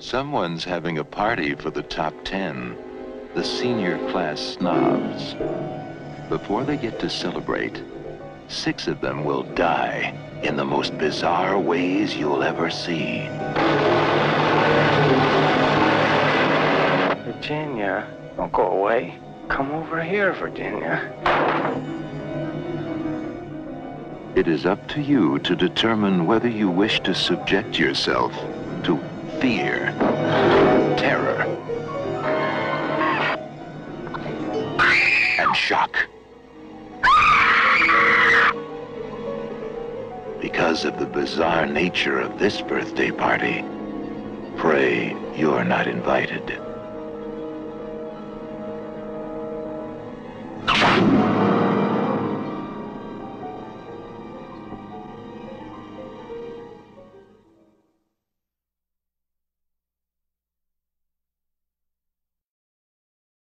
Someone's having a party for the top 10, the senior class snobs. Before they get to celebrate, six of them will die in the most bizarre ways you'll ever see. Virginia, don't go away. Come over here, Virginia. It is up to you to determine whether you wish to subject yourself to fear, terror, and shock. Because of the bizarre nature of this birthday party, pray you're not invited.